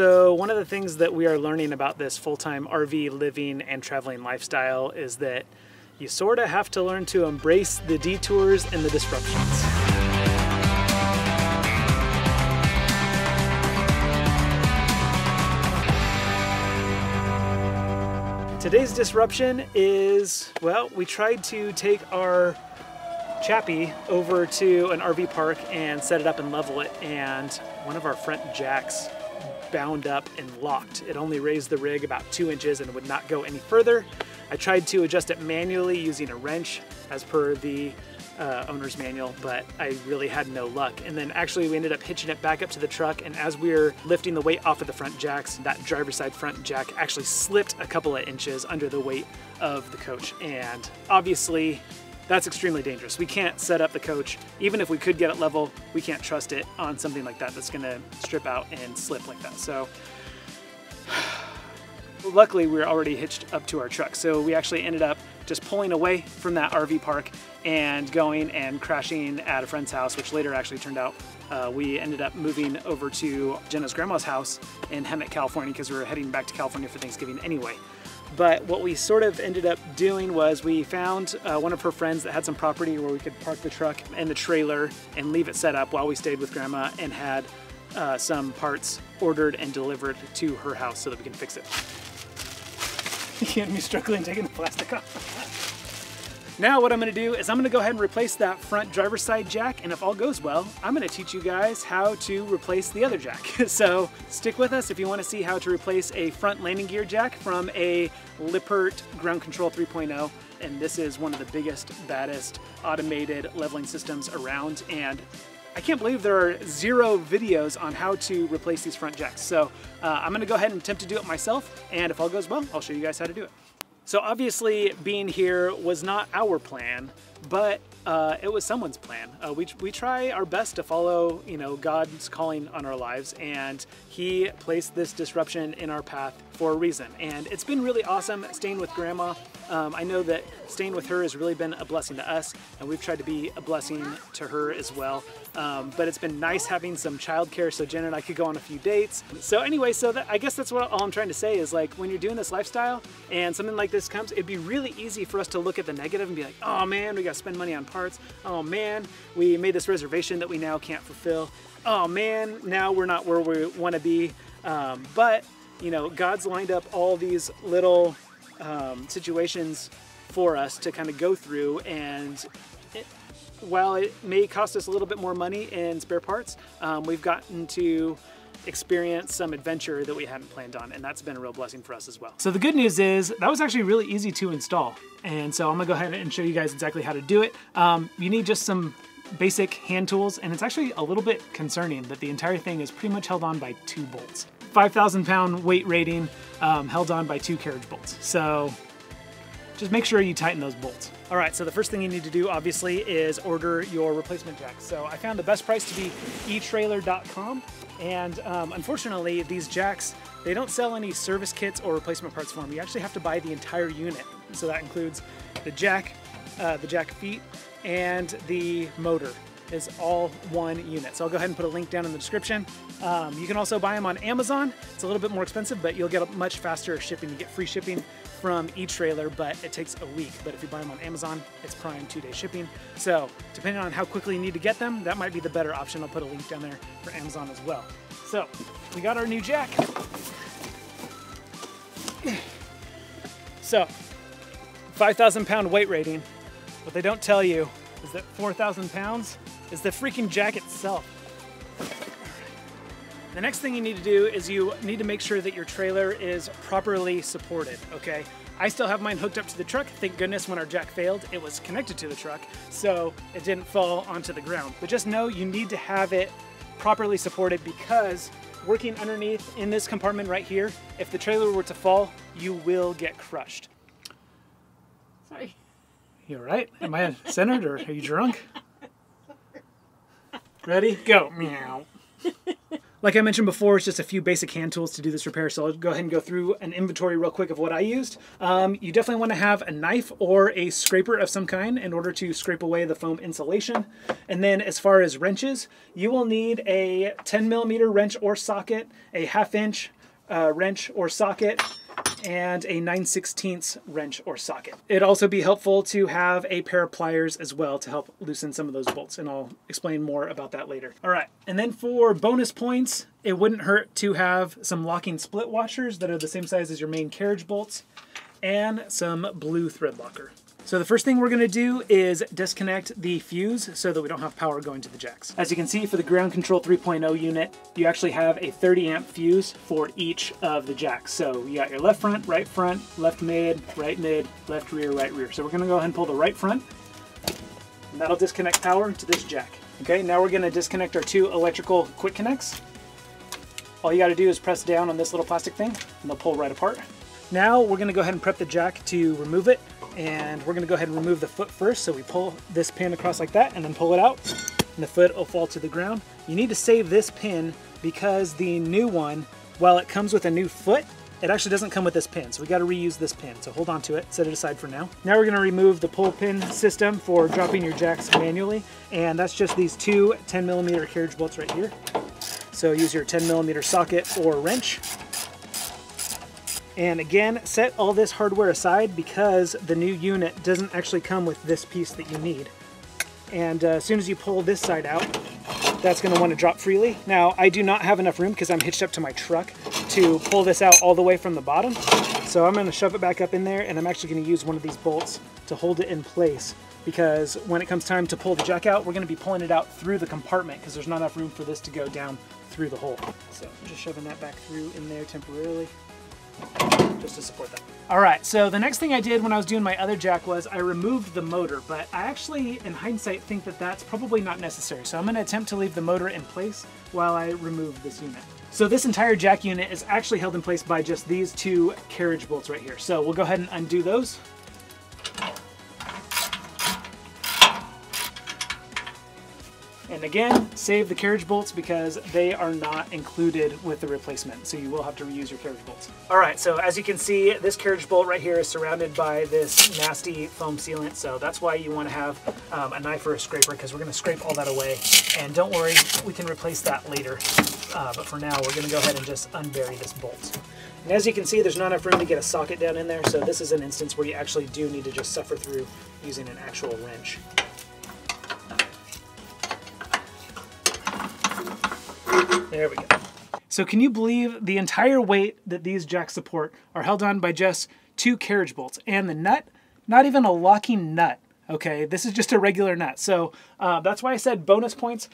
So one of the things that we are learning about this full-time RV living and traveling lifestyle is that you sort of have to learn to embrace the detours and the disruptions. Today's disruption is, well, we tried to take our Chappie over to an RV park and set it up and level it, and one of our front jacks bound up and locked. It only raised the rig about two inches and would not go any further. I tried to adjust it manually using a wrench as per the uh, owner's manual, but I really had no luck. And then actually we ended up hitching it back up to the truck and as we were lifting the weight off of the front jacks, that driver's side front jack actually slipped a couple of inches under the weight of the coach. And obviously that's extremely dangerous. We can't set up the coach, even if we could get it level, we can't trust it on something like that that's gonna strip out and slip like that. So luckily we were already hitched up to our truck. So we actually ended up just pulling away from that RV park and going and crashing at a friend's house, which later actually turned out uh, we ended up moving over to Jenna's grandma's house in Hemet, California, because we were heading back to California for Thanksgiving anyway. But what we sort of ended up doing was we found uh, one of her friends that had some property where we could park the truck and the trailer and leave it set up while we stayed with grandma and had uh, some parts ordered and delivered to her house so that we can fix it. you had me struggling taking the plastic off. Now what I'm gonna do is I'm gonna go ahead and replace that front driver's side jack and if all goes well, I'm gonna teach you guys how to replace the other jack. so stick with us if you wanna see how to replace a front landing gear jack from a Lippert Ground Control 3.0 and this is one of the biggest, baddest automated leveling systems around and I can't believe there are zero videos on how to replace these front jacks. So uh, I'm gonna go ahead and attempt to do it myself and if all goes well, I'll show you guys how to do it. So obviously being here was not our plan, but uh, it was someone's plan. Uh, we, we try our best to follow, you know, God's calling on our lives, and He placed this disruption in our path for a reason. And it's been really awesome staying with Grandma. Um, I know that staying with her has really been a blessing to us, and we've tried to be a blessing to her as well. Um, but it's been nice having some childcare so Jen and I could go on a few dates. So anyway, so that, I guess that's what all I'm trying to say is like when you're doing this lifestyle and something like this comes, it'd be really easy for us to look at the negative and be like, oh man, we got to spend money on parts. Oh man, we made this reservation that we now can't fulfill. Oh man, now we're not where we want to be. Um, but you know, God's lined up all these little um, situations for us to kind of go through and it, while it may cost us a little bit more money in spare parts, um, we've gotten to experience some adventure that we hadn't planned on and that's been a real blessing for us as well. So the good news is that was actually really easy to install and so I'm gonna go ahead and show you guys exactly how to do it. Um, you need just some basic hand tools and it's actually a little bit concerning that the entire thing is pretty much held on by two bolts. 5,000 pound weight rating um, held on by two carriage bolts. So just make sure you tighten those bolts. All right, so the first thing you need to do obviously is order your replacement jacks. So I found the best price to be etrailer.com and um, unfortunately these jacks, they don't sell any service kits or replacement parts for them. You actually have to buy the entire unit. So that includes the jack, uh, the jack feet, and the motor is all one unit. So I'll go ahead and put a link down in the description. Um, you can also buy them on Amazon. It's a little bit more expensive, but you'll get a much faster shipping. You get free shipping from eTrailer, but it takes a week. But if you buy them on Amazon, it's prime two-day shipping. So depending on how quickly you need to get them, that might be the better option. I'll put a link down there for Amazon as well. So we got our new jack. So 5,000 pound weight rating. What they don't tell you is that 4,000 pounds is the freaking jack itself. The next thing you need to do is you need to make sure that your trailer is properly supported, okay? I still have mine hooked up to the truck. Thank goodness when our jack failed, it was connected to the truck, so it didn't fall onto the ground. But just know you need to have it properly supported because working underneath in this compartment right here, if the trailer were to fall, you will get crushed. Sorry. You all right? Am I centered or are you drunk? Ready? Go. Meow. Like I mentioned before, it's just a few basic hand tools to do this repair. So I'll go ahead and go through an inventory real quick of what I used. Um, you definitely want to have a knife or a scraper of some kind in order to scrape away the foam insulation. And then as far as wrenches, you will need a 10 millimeter wrench or socket, a half inch uh, wrench or socket, and a 9 16 wrench or socket. It'd also be helpful to have a pair of pliers as well to help loosen some of those bolts, and I'll explain more about that later. All right, and then for bonus points, it wouldn't hurt to have some locking split washers that are the same size as your main carriage bolts, and some blue thread locker. So the first thing we're going to do is disconnect the fuse so that we don't have power going to the jacks. As you can see for the ground control 3.0 unit, you actually have a 30 amp fuse for each of the jacks. So you got your left front, right front, left mid, right mid, left rear, right rear. So we're going to go ahead and pull the right front and that'll disconnect power to this jack. Okay, now we're going to disconnect our two electrical quick connects. All you got to do is press down on this little plastic thing and they'll pull right apart. Now we're going to go ahead and prep the jack to remove it and we're going to go ahead and remove the foot first. So we pull this pin across like that and then pull it out and the foot will fall to the ground. You need to save this pin because the new one, while it comes with a new foot, it actually doesn't come with this pin, so we got to reuse this pin. So hold on to it, set it aside for now. Now we're going to remove the pull pin system for dropping your jacks manually, and that's just these two 10 millimeter carriage bolts right here. So use your 10 millimeter socket or wrench and again, set all this hardware aside because the new unit doesn't actually come with this piece that you need. And uh, as soon as you pull this side out, that's going to want to drop freely. Now, I do not have enough room because I'm hitched up to my truck to pull this out all the way from the bottom. So I'm going to shove it back up in there and I'm actually going to use one of these bolts to hold it in place because when it comes time to pull the jack out, we're going to be pulling it out through the compartment because there's not enough room for this to go down through the hole. So I'm just shoving that back through in there temporarily just to support that. All right, so the next thing I did when I was doing my other jack was I removed the motor, but I actually, in hindsight, think that that's probably not necessary. So I'm gonna attempt to leave the motor in place while I remove this unit. So this entire jack unit is actually held in place by just these two carriage bolts right here. So we'll go ahead and undo those. And again, save the carriage bolts because they are not included with the replacement, so you will have to reuse your carriage bolts. All right, so as you can see, this carriage bolt right here is surrounded by this nasty foam sealant, so that's why you want to have um, a knife or a scraper because we're going to scrape all that away. And don't worry, we can replace that later. Uh, but for now, we're going to go ahead and just unbury this bolt. And as you can see, there's not enough room to get a socket down in there, so this is an instance where you actually do need to just suffer through using an actual wrench. There we go. So can you believe the entire weight that these jacks support are held on by just two carriage bolts and the nut, not even a locking nut. Okay, this is just a regular nut. So uh, that's why I said bonus points.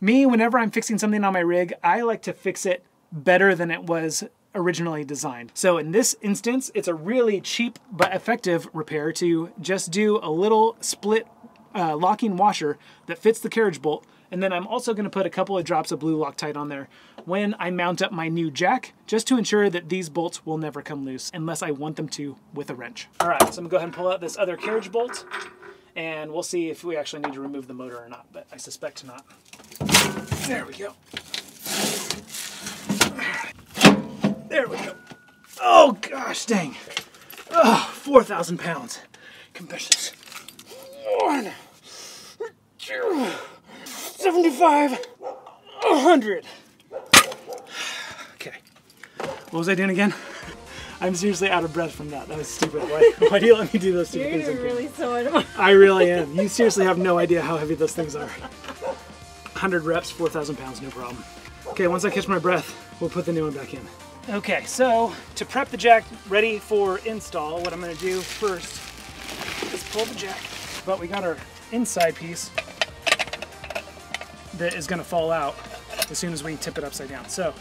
Me, whenever I'm fixing something on my rig, I like to fix it better than it was originally designed. So in this instance, it's a really cheap but effective repair to just do a little split uh, locking washer that fits the carriage bolt and then I'm also going to put a couple of drops of blue Loctite on there when I mount up my new jack, just to ensure that these bolts will never come loose unless I want them to with a wrench. All right, so I'm to go ahead and pull out this other carriage bolt, and we'll see if we actually need to remove the motor or not, but I suspect not. There we go. There we go. Oh gosh dang. Oh, 4,000 pounds. Compressions. One, two, 75, 100. Okay. What was I doing again? I'm seriously out of breath from that. That was stupid. Why, why do you let me do those stupid You're things? really so I really am. You seriously have no idea how heavy those things are. 100 reps, 4,000 pounds, no problem. Okay, once I catch my breath, we'll put the new one back in. Okay, so to prep the jack ready for install, what I'm gonna do first is pull the jack. But we got our inside piece that is going to fall out as soon as we tip it upside down. So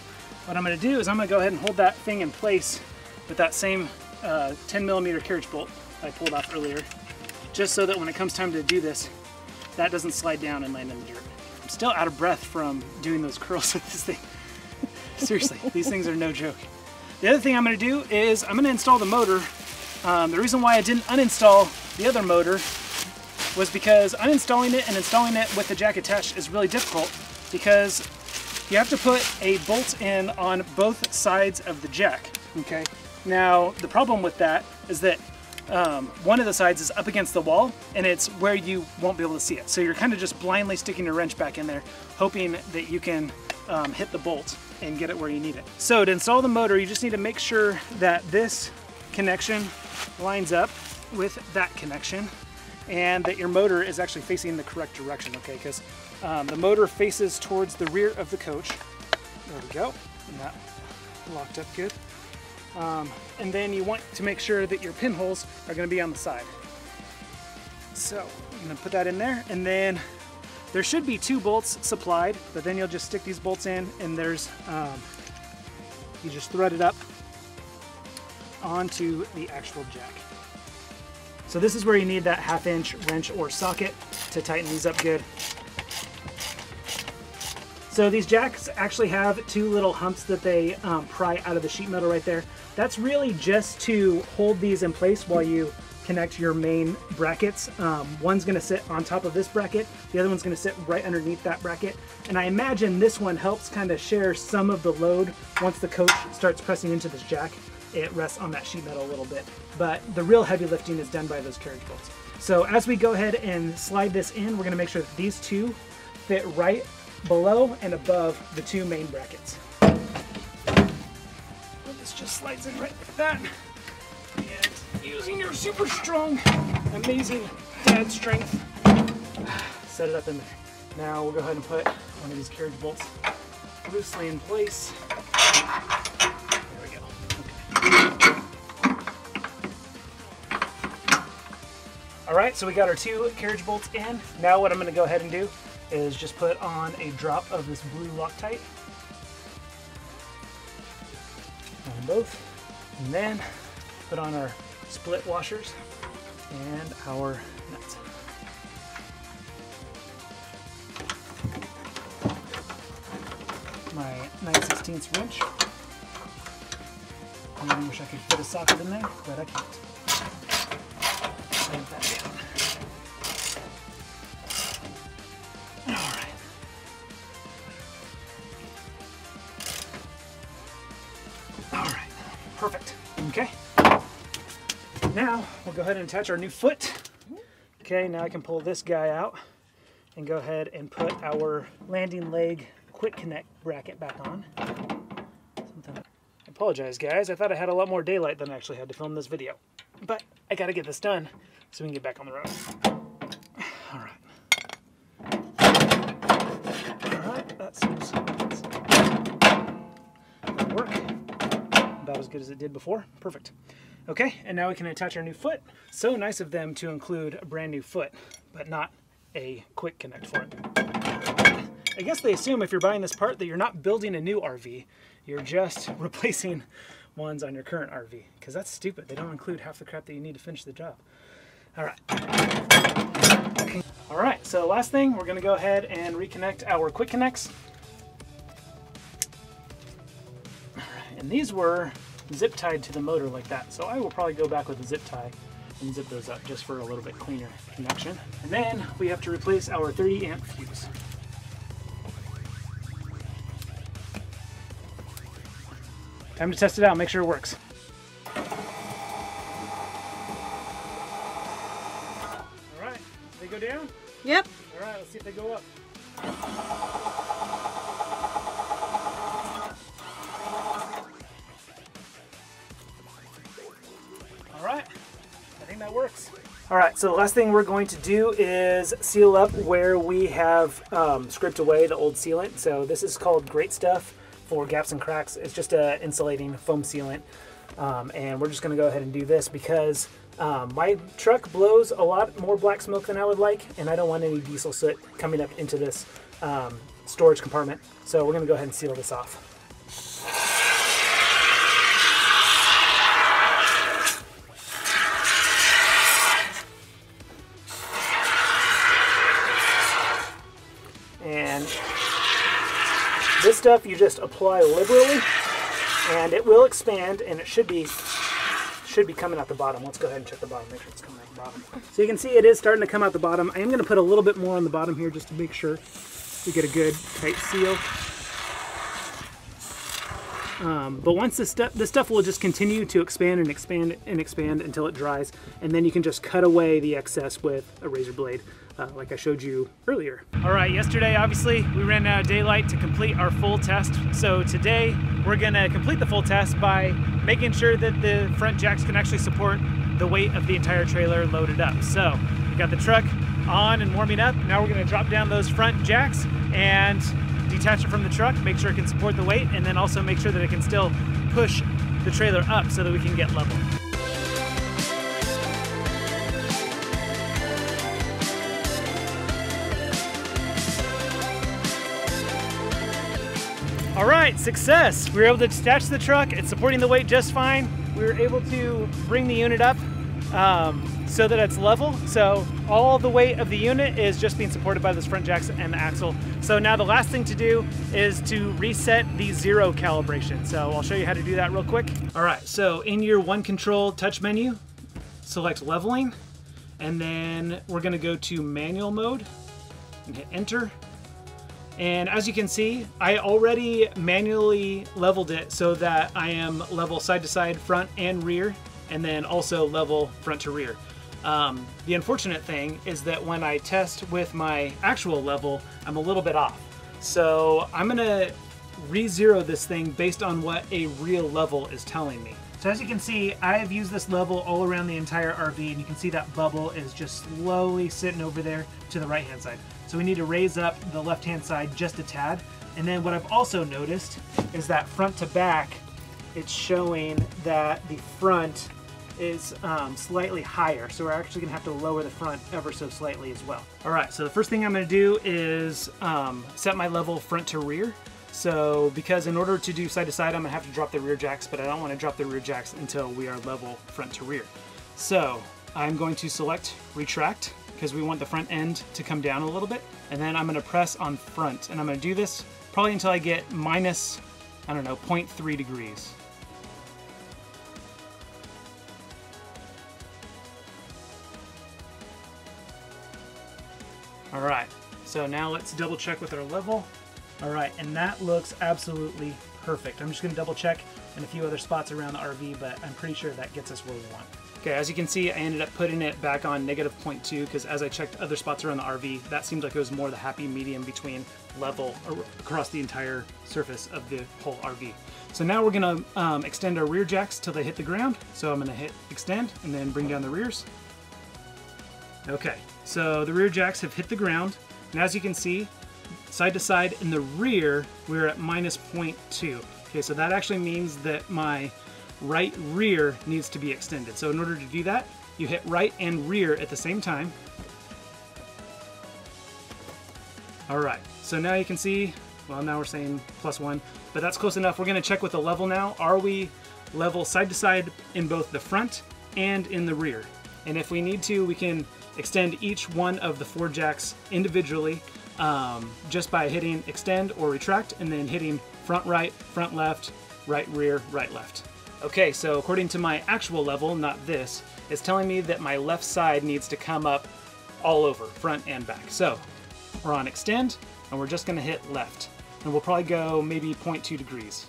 what I'm going to do is I'm going to go ahead and hold that thing in place with that same uh, 10 millimeter carriage bolt I pulled off earlier, just so that when it comes time to do this, that doesn't slide down and land in the dirt. I'm still out of breath from doing those curls with this thing. Seriously, these things are no joke. The other thing I'm going to do is I'm going to install the motor. Um, the reason why I didn't uninstall the other motor was because uninstalling it and installing it with the jack attached is really difficult because you have to put a bolt in on both sides of the jack, okay? Now, the problem with that is that um, one of the sides is up against the wall and it's where you won't be able to see it. So you're kind of just blindly sticking your wrench back in there, hoping that you can um, hit the bolt and get it where you need it. So to install the motor, you just need to make sure that this connection lines up with that connection and that your motor is actually facing the correct direction, okay? Because um, the motor faces towards the rear of the coach. There we go. And that locked up good. Um, and then you want to make sure that your pinholes are going to be on the side. So I'm to put that in there and then there should be two bolts supplied, but then you'll just stick these bolts in and there's, um, you just thread it up onto the actual jack. So this is where you need that half inch wrench or socket to tighten these up good. So these jacks actually have two little humps that they um, pry out of the sheet metal right there. That's really just to hold these in place while you connect your main brackets. Um, one's gonna sit on top of this bracket, the other one's gonna sit right underneath that bracket. And I imagine this one helps kind of share some of the load once the coach starts pressing into this jack. It rests on that sheet metal a little bit. But the real heavy lifting is done by those carriage bolts. So as we go ahead and slide this in, we're gonna make sure that these two fit right below and above the two main brackets. Oh, this just slides in right like that. And using your super strong, amazing dad strength, set it up in there. Now we'll go ahead and put one of these carriage bolts loosely in place. All right, so we got our two carriage bolts in. Now what I'm gonna go ahead and do is just put on a drop of this blue Loctite on both, and then put on our split washers and our nuts. My 9 16 wrench. I wish I could fit a socket in there, but I can't. Save that down. Alright. Alright, perfect. Okay. Now we'll go ahead and attach our new foot. Okay, now I can pull this guy out and go ahead and put our landing leg quick connect bracket back on. I apologize guys, I thought I had a lot more daylight than I actually had to film this video. But I gotta get this done so we can get back on the road. Alright. Alright, that seems that'll work. About as good as it did before. Perfect. Okay, and now we can attach our new foot. So nice of them to include a brand new foot, but not a quick connect for it. I guess they assume if you're buying this part that you're not building a new RV, you're just replacing ones on your current RV, because that's stupid. They don't include half the crap that you need to finish the job. All right. All right, so last thing, we're gonna go ahead and reconnect our quick connects. And these were zip tied to the motor like that. So I will probably go back with a zip tie and zip those up just for a little bit cleaner connection. And then we have to replace our 30 amp fuse. Time to test it out, make sure it works. All right, they go down? Yep. All right, let's see if they go up. All right, I think that works. All right, so the last thing we're going to do is seal up where we have um, scraped away the old sealant. So this is called Great Stuff for gaps and cracks. It's just a insulating foam sealant. Um, and we're just gonna go ahead and do this because um, my truck blows a lot more black smoke than I would like, and I don't want any diesel soot coming up into this um, storage compartment. So we're gonna go ahead and seal this off. Stuff you just apply liberally and it will expand and it should be should be coming out the bottom. Let's go ahead and check the bottom, make sure it's coming out the bottom. So you can see it is starting to come out the bottom. I am going to put a little bit more on the bottom here just to make sure we get a good tight seal. Um, but once this stuff, this stuff will just continue to expand and expand and expand until it dries, and then you can just cut away the excess with a razor blade, uh, like I showed you earlier. All right, yesterday obviously we ran out of daylight to complete our full test. So today we're gonna complete the full test by making sure that the front jacks can actually support the weight of the entire trailer loaded up. So we got the truck on and warming up. Now we're gonna drop down those front jacks and detach it from the truck, make sure it can support the weight, and then also make sure that it can still push the trailer up so that we can get level. Success. We were able to detach the truck. It's supporting the weight just fine. We were able to bring the unit up um, so that it's level. So all the weight of the unit is just being supported by this front jacks and the axle. So now the last thing to do is to reset the zero calibration. So I'll show you how to do that real quick. All right, so in your one control touch menu, select leveling, and then we're gonna go to manual mode and hit enter. And as you can see, I already manually leveled it so that I am level side to side, front and rear, and then also level front to rear. Um, the unfortunate thing is that when I test with my actual level, I'm a little bit off. So I'm gonna re-zero this thing based on what a real level is telling me. So as you can see, I have used this level all around the entire RV and you can see that bubble is just slowly sitting over there to the right hand side. So we need to raise up the left hand side just a tad. And then what I've also noticed is that front to back, it's showing that the front is um, slightly higher. So we're actually gonna have to lower the front ever so slightly as well. All right, so the first thing I'm gonna do is um, set my level front to rear. So because in order to do side to side, I'm gonna have to drop the rear jacks, but I don't wanna drop the rear jacks until we are level front to rear. So I'm going to select retract because we want the front end to come down a little bit. And then I'm gonna press on front and I'm gonna do this probably until I get minus, I don't know, 0.3 degrees. All right, so now let's double check with our level. All right, and that looks absolutely perfect. I'm just gonna double check in a few other spots around the RV, but I'm pretty sure that gets us where we want. Okay, as you can see, I ended up putting it back on negative 0.2 because as I checked other spots around the RV, that seemed like it was more the happy medium between level across the entire surface of the whole RV. So now we're gonna um, extend our rear jacks till they hit the ground. So I'm gonna hit extend and then bring down the rears. Okay, so the rear jacks have hit the ground. And as you can see, side to side in the rear, we're at minus 0.2. Okay, so that actually means that my right rear needs to be extended. So in order to do that, you hit right and rear at the same time. All right, so now you can see, well, now we're saying plus one, but that's close enough. We're gonna check with the level now. Are we level side to side in both the front and in the rear? And if we need to, we can extend each one of the four jacks individually um, just by hitting extend or retract and then hitting front right, front left, right rear, right left. Okay, so according to my actual level, not this, it's telling me that my left side needs to come up all over, front and back. So we're on extend and we're just gonna hit left. And we'll probably go maybe 0.2 degrees.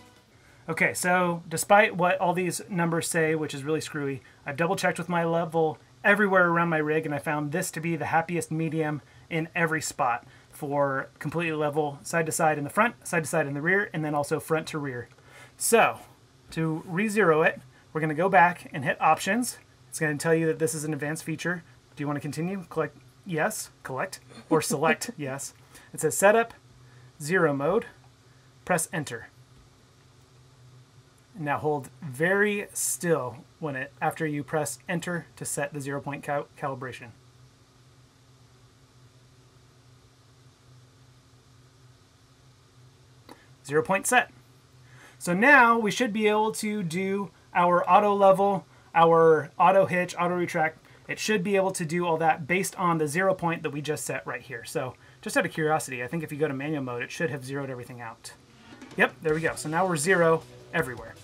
Okay, so despite what all these numbers say, which is really screwy, I've double checked with my level everywhere around my rig and I found this to be the happiest medium in every spot for completely level side to side in the front, side to side in the rear, and then also front to rear. So to re-zero it, we're going to go back and hit options. It's going to tell you that this is an advanced feature. Do you want to continue? Collect yes, collect, or select yes. It says setup, zero mode, press enter. Now hold very still when it after you press enter to set the zero point cal calibration. Zero point set. So now we should be able to do our auto level, our auto hitch, auto retract. It should be able to do all that based on the zero point that we just set right here. So just out of curiosity, I think if you go to manual mode, it should have zeroed everything out. Yep, there we go. So now we're zero everywhere.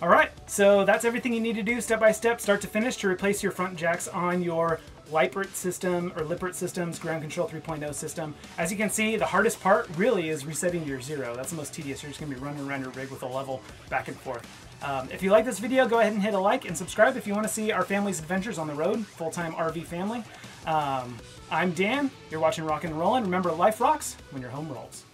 All right, so that's everything you need to do step by step, start to finish, to replace your front jacks on your Lippert system or Lippert systems ground control 3.0 system. As you can see, the hardest part really is resetting your zero. That's the most tedious. You're just gonna be running around your rig with a level back and forth. Um, if you like this video, go ahead and hit a like and subscribe if you want to see our family's adventures on the road, full-time RV family. Um, I'm Dan. You're watching Rockin' and Rollin'. Remember, life rocks when your home rolls.